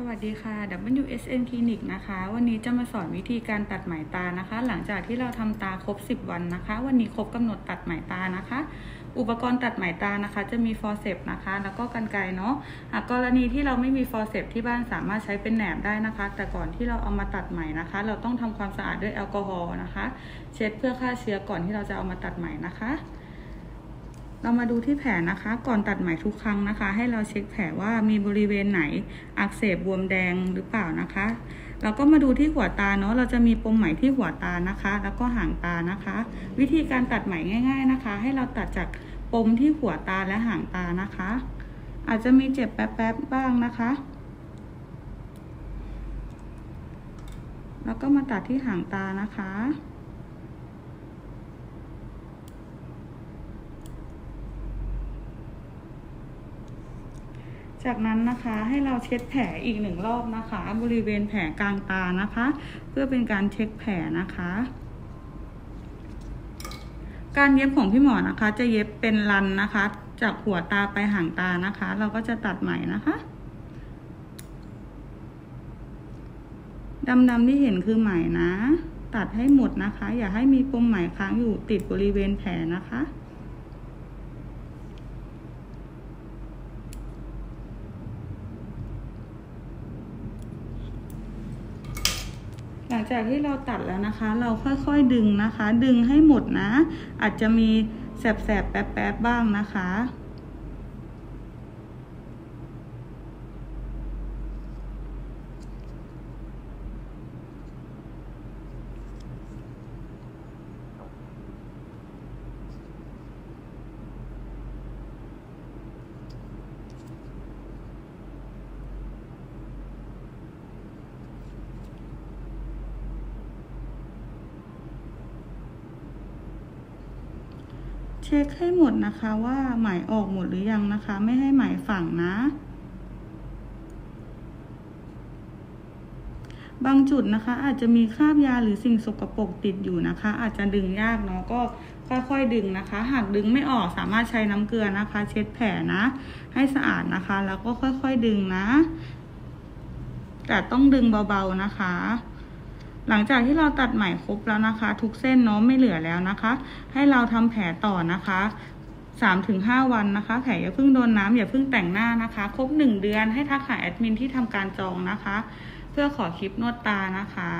สวัสดีค่ะ WSN Clinic นะคะ วันนี้จะมาสอนวิธีการตัดไหมตานะคะ หลังจากที่เราทำตาครบ 10 วันนะคะ วันนี้ครบกำหนดตัดไหมตานะคะ อุปกรณ์ตัดไหมตานะคะ จะมีฟอร์เซปนะคะ แล้วก็กันไกรเนาะหากกรณีที่เราไม่มีฟอร์เซปที่บ้านสามารถใช้เป็นแหนบได้นะคะ แต่ก่อนที่เราเอามาตัดไหมนะคะ เราต้องทำความสะอาดด้วยแอลกอฮอล์นะคะ เช็ดเพื่อฆ่าเชื้อก่อนที่เราจะเอามาตัดไหมนะคะ เรามาดูที่แผลนะคะ ก่อนตัดไหมทุกครั้งนะคะ ให้เราเช็คแผลว่ามีบริเวณไหนอักเสบบวมแดงหรือเปล่านะคะเราก็มาดูที่หัวตาเนาะเราจะมีปมไหมที่หัวตานะคะ แล้วก็หางตานะคะ วิธีการตัดไหมง่าย ๆนะคะ ให้เราตัดจากปมที่หัวตาและหางตานะคะ อาจจะมีเจ็บแป๊บๆบ้างนะคะ แล้วก็มาตัดที่หางตานะคะ จากนั้นนะคะให้เราเช็ดแผลอีกหนึ่งรอบนะคะ บริเวณแผลกลางตานะคะ เพื่อเป็นการเช็คแผลนะคะ การเย็บของพี่หมอนะคะ จะเย็บเป็นรันนะคะ จากหัวตาไปหางตานะคะ เราก็จะตัดใหม่นะคะดำๆที่เห็นคือไหมนะ ตัดให้หมดนะคะ อย่าให้มีปมไหมค้างอยู่ติดบริเวณแผลนะคะ หลังจากที่เราตัดแล้วนะคะ เราค่อยๆดึงนะคะ ดึงให้หมดนะ อาจจะมีแสบๆแป๊บๆบ้างนะคะ เช็คให้หมดนะคะว่าไหมออกหมดหรือยังนะคะ ไม่ให้ไหมฝังนะ บางจุดนะคะ อาจจะมีคราบยาหรือสิ่งสกปรกติดอยู่นะคะ อาจจะดึงยากเนาะก็ค่อยๆดึงนะคะ หากดึงไม่ออกสามารถใช้น้ำเกลือนะคะ เช็ดแผลนะ ให้สะอาดนะคะ แล้วก็ค่อยๆดึงนะ แต่ต้องดึงเบาๆนะคะ หลังจากที่เราตัดไหมครบแล้วนะคะ ทุกเส้นเนาะไม่เหลือแล้วนะคะ ให้เราทำแผลต่อนะคะสามถึงห้าวันนะคะ แผลอย่าเพิ่งโดนน้ำอย่าเพิ่งแต่งหน้านะคะ ครบหนึ่งเดือนให้ทักหาแอดมินที่ทำการจองนะคะ เพื่อขอคลิปนวดตานะคะ